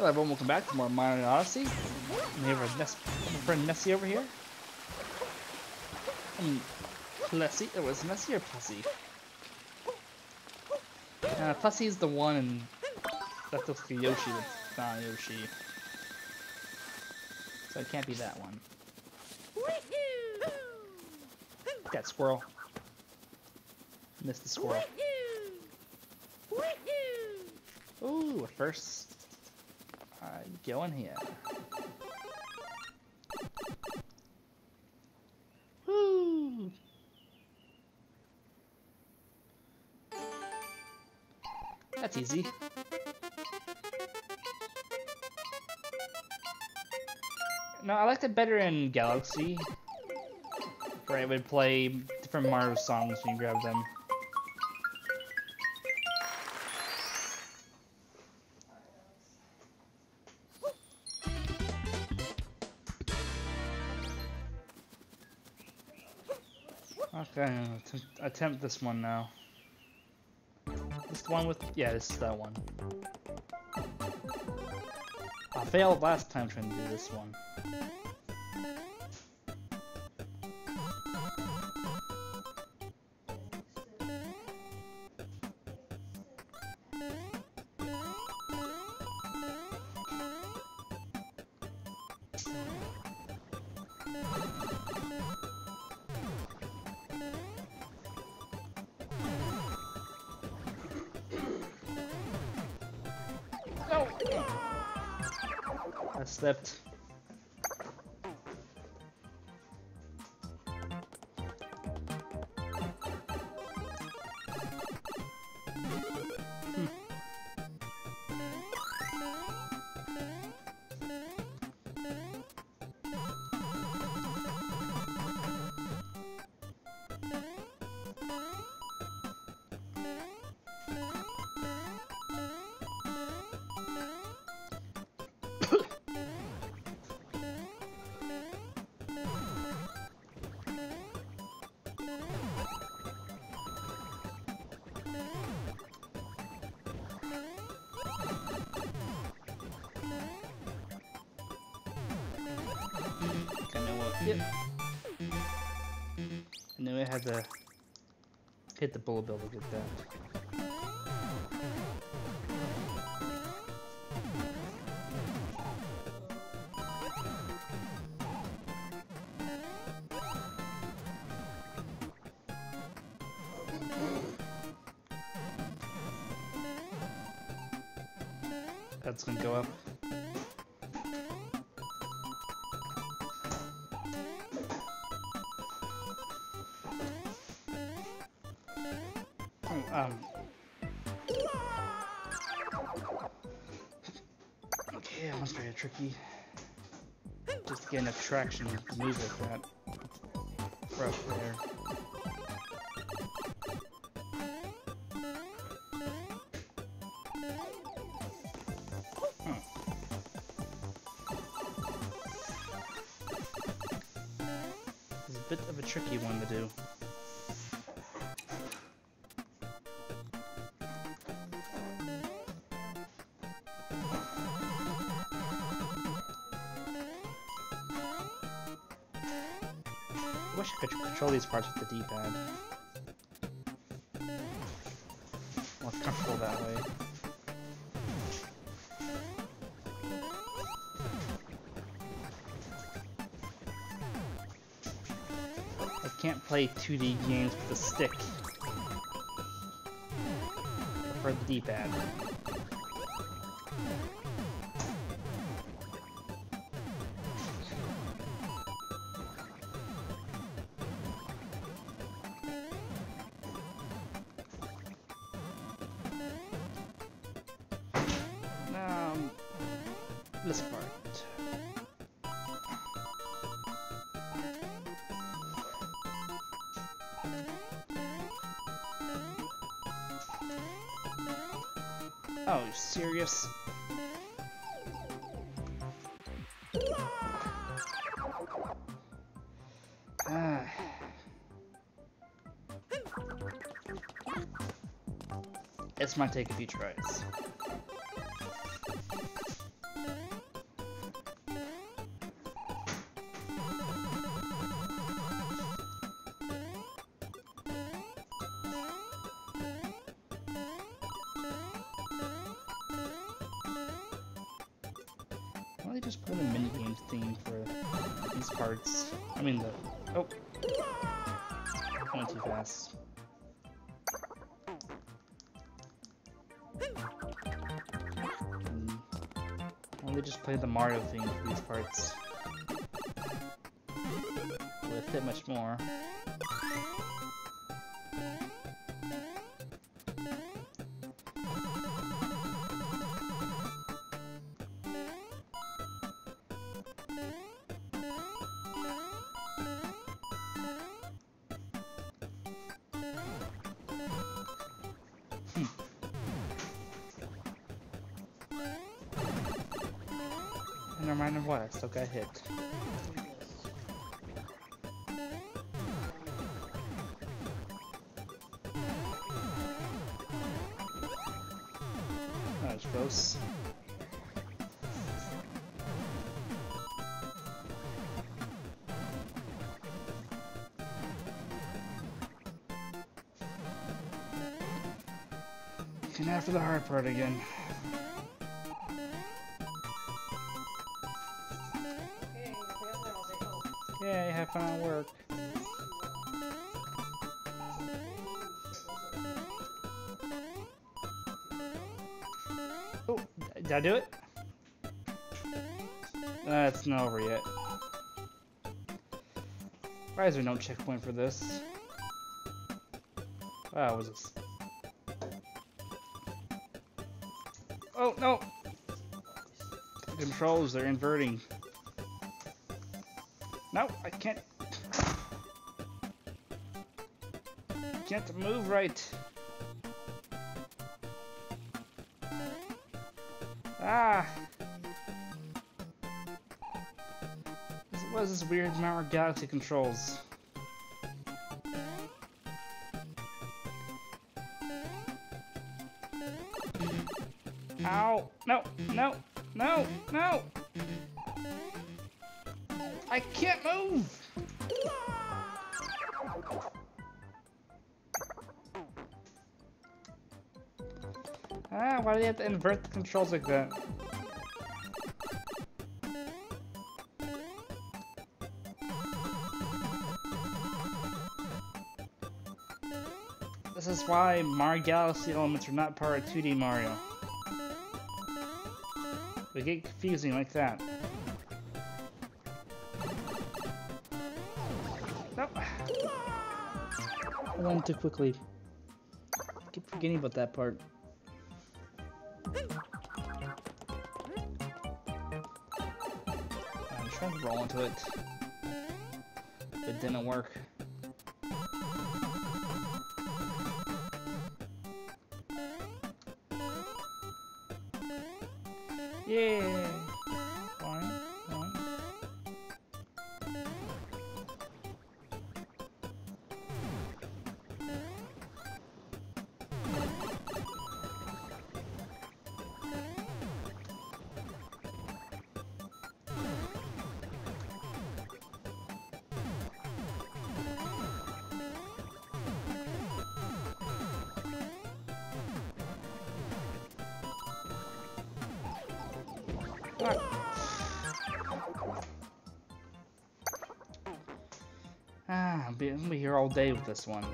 Hello everyone, welcome back to more Mario Odyssey. We have our Ness, friend Nessie over here. Mean, Plessie. It was Nessie or Plessie? Uh, Plessie's the one and that looks like Yoshi that's not Yoshi. So it can't be that one. That squirrel. Missed the squirrel. Ooh, first uh, going here. That's easy. No, I liked it better in Galaxy. Where it would play different Mario songs when you grab them. Attempt, this one now. This one with, yeah, this is that one. I failed last time trying to do this one. I slipped. Yep. I knew I had to hit the bullet bill to get that. That's gonna go up. Traction move that. Rough there. Huh. It's a bit of a tricky one to do. Control these parts with the D-pad. More comfortable that way. I can't play 2D games with a stick. I prefer the D-pad. This. Oh, you serious? Ah. This might take a few tries. Just put in a minigame theme for these parts? I mean the... Oh! Went too fast. Hmm. Why they just play the Mario theme for these parts? Would have fit much more. Never mind what, I still got hit. That was close. And after the hard part again. Work. Oh, did I do it? That's not over yet. Why is there no checkpoint for this? Ah, wow, was this? Oh, no! The controls, they're inverting. No, I can't. Can't move right. Ah! What is this weird Mario Galaxy controls? Ow! No! No! No! No! I can't move! Ah, why do you have to invert the controls like that? This is why Mario Galaxy elements are not part of 2D Mario. They get confusing like that. I went too quickly. keep forgetting about that part. I'm trying to roll into it. It didn't work. Be, I'll be here all day with this one.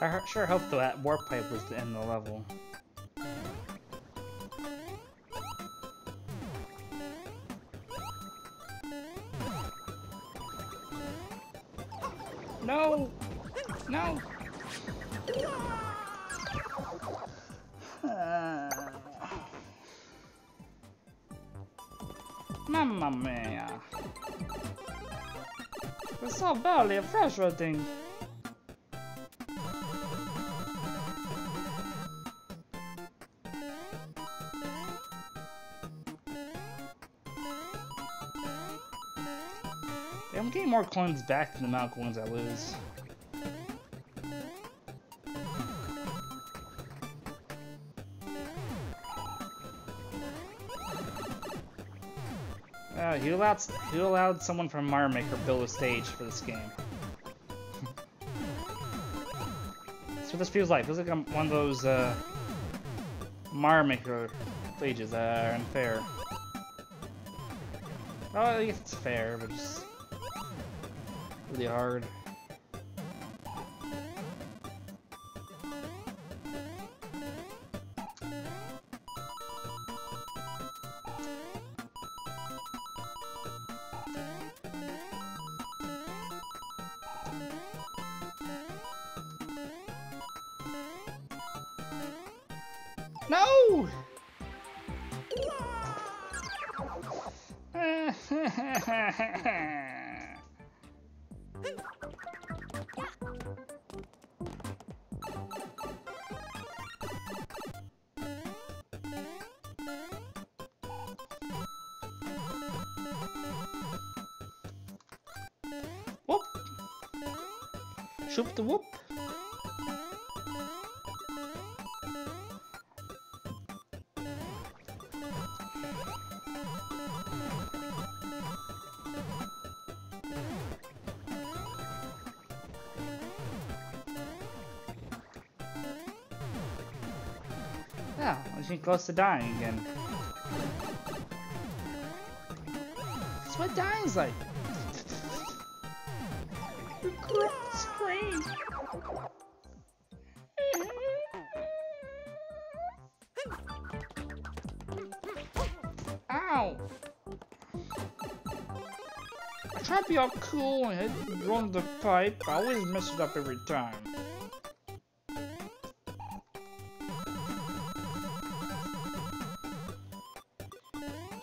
I sure hope that warp pipe was the end the level. Questa bella è frustrating! I'm getting more coins back than the amount of coins I lose. Yeah, he allowed he allowed someone from Mario Maker build a stage for this game. This feels like. Feels like I'm one of those uh, Mario Maker stages that are unfair. Oh, I guess it's fair, but just really hard. No! Think close to dying again. That's what dying's like. Ow! I try to be all cool and hit run the pipe, I always mess it up every time.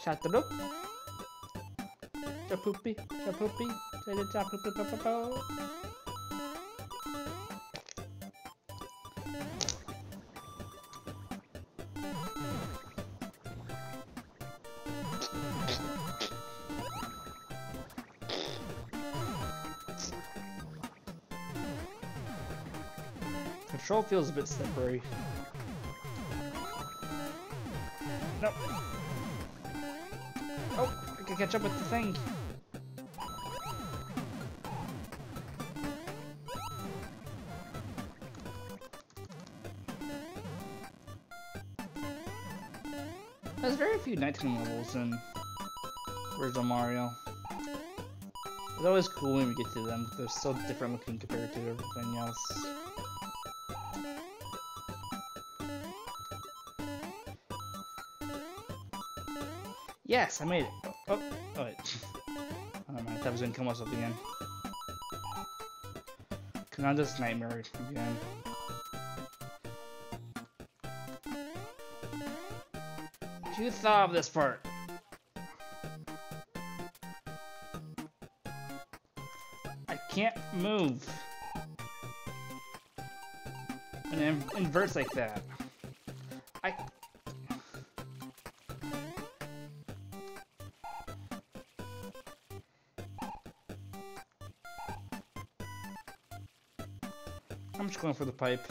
Shut the loop. Chapoopy, chapoopy, chapoopy, chapoopy, Control feels a bit slippery. Nope. Can catch up with the thing. There's very few nighttime levels in original Mario. It's always cool when we get to them. They're so different looking compared to everything else. Yes, I made it. Oh, oh, wait. Oh, never mind. That was gonna kill myself again. Kanada's nightmare again. You thought of this part. I can't move. And it inverts like that. I just going for the pipe.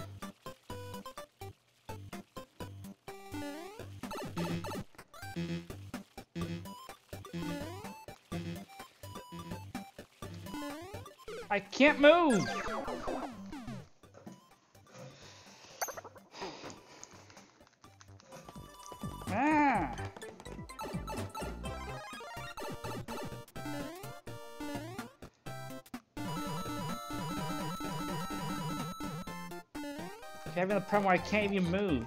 I can't move! Having a problem where I can't even move.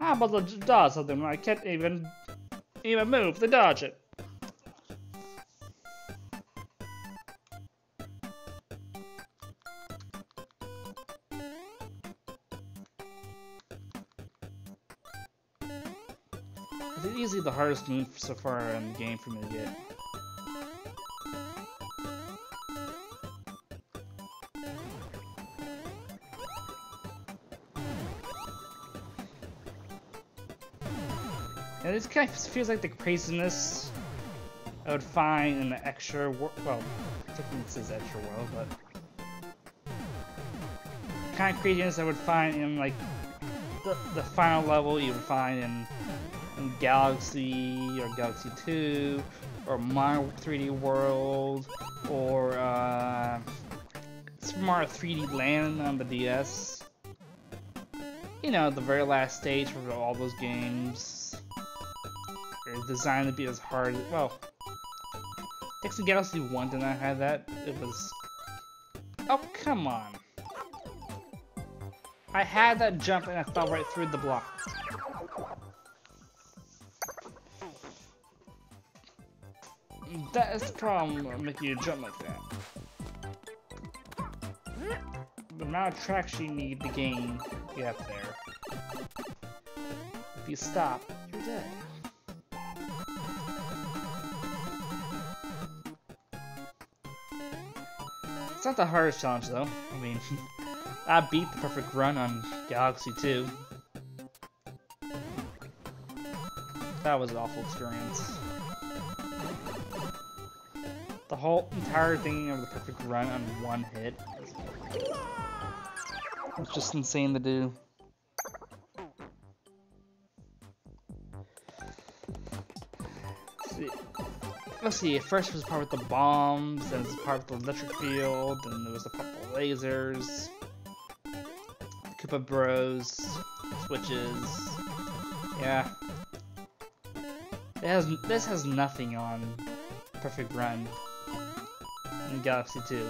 How about the dodge? I can't even even move to dodge it. Hardest move so far in the game for me to get. And this kind of feels like the craziness I would find in the extra world. Well, technically this is extra world, but kind of craziness I would find in like the, the final level you would find in, in Galaxy or Galaxy 2 or Mario 3D World or uh, Smart 3D Land on the DS. You know, the very last stage for all those games. They're designed to be as hard, as well, Dixie Galaxy 1 did not have that. It was... Oh, come on. I had that jump and I fell right through the block. That is the problem making you jump like that. The amount of traction you need to gain get up there. If you stop, you're dead. It's not the hardest challenge though. I mean, I beat the perfect run on Galaxy 2. That was an awful experience. The whole entire thing of the perfect run on one hit. It's just insane to do. Let's see. First was part with the bombs, then was part with the electric field, then there was the purple lasers. Koopa Bros, switches. Yeah. It has this has nothing on Perfect Run in Galaxy 2.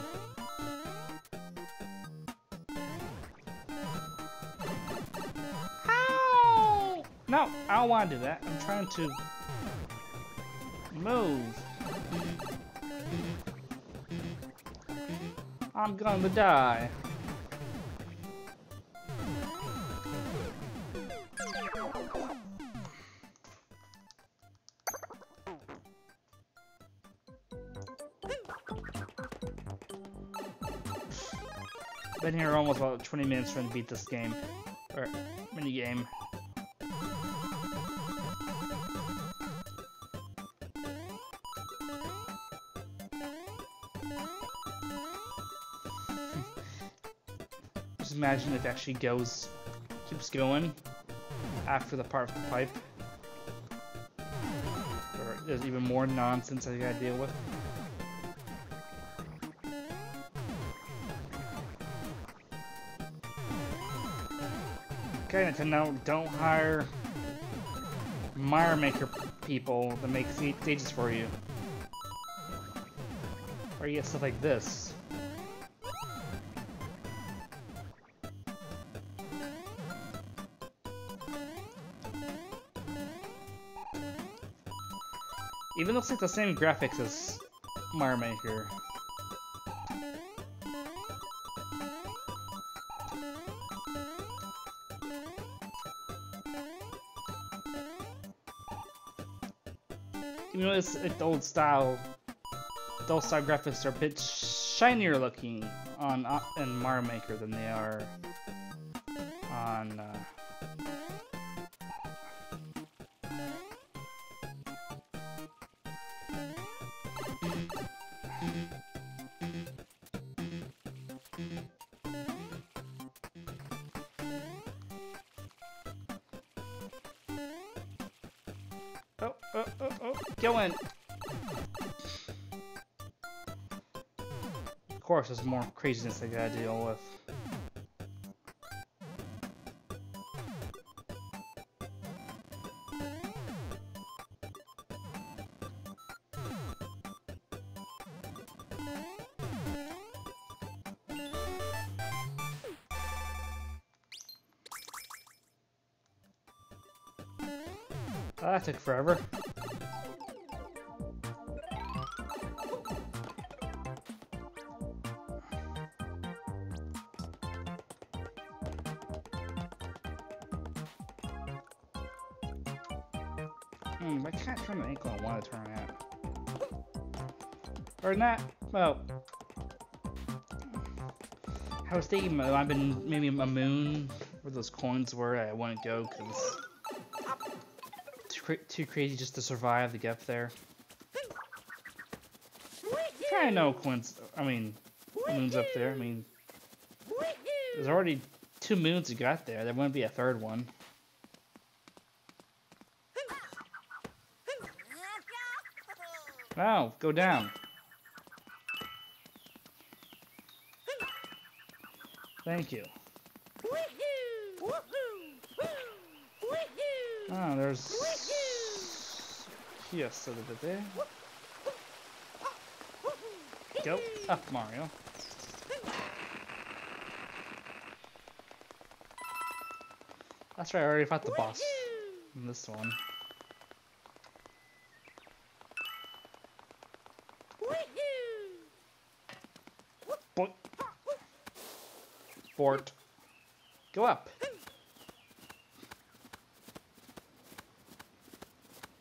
Ow! No, I don't want to do that. I'm trying to move. I'm gonna die. Been here almost about 20 minutes trying to beat this game. Or mini game. Just imagine if it actually goes, keeps going after the part of the pipe. Or there's even more nonsense I gotta deal with. Okay, Nintendo, don't hire Mario Maker people to make stages for you. Or you get stuff like this. Even looks like the same graphics as Mario Maker. You know, it's old style. Old style graphics are a bit shinier looking on uh, in Mario Maker than they are on. Uh, Of course, there's more craziness I gotta deal with. Oh, that took forever. Want to turn it. Or not, well... I was thinking I've been maybe a moon where those coins were, I wouldn't go because too crazy just to survive to get there. I know Quince. I mean, Moon's up there. I mean, There's already two moons you got there. There wouldn't be a third one. No, go down. Thank you. Oh, there's yes, a little bit there. Go up, Mario. That's right, I already fought the boss in this one. Fort. Go up.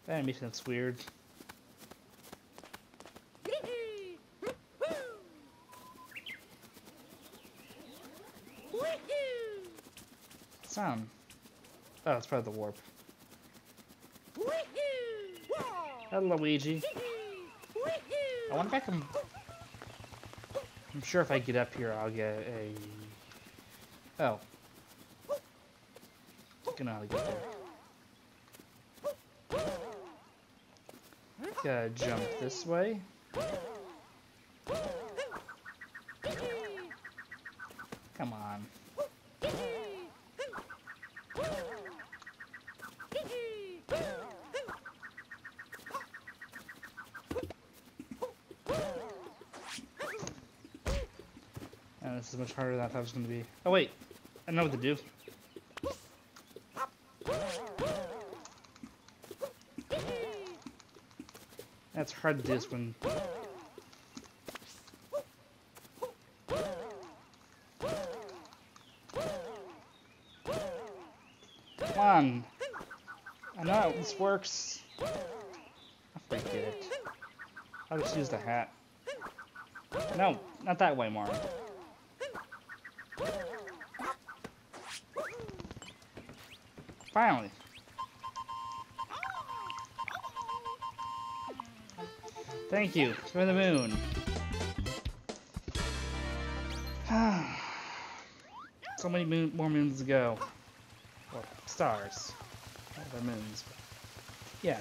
That animation's weird. Sound. Oh, it's probably the warp. Hello, Luigi. I wonder if I can... I'm sure if I get up here, I'll get a... Oh. I how to get there. Gotta jump this way. Come on. And this is much harder than I thought it was going to be. Oh wait, I know what to do. That's hard to do this when... Come on! I know this works. I forget it. I'll just use the hat. No, not that way, Mario. Finally. Thank you for the moon. so many moon more moons to go. Well, stars. Other moons. Yeah.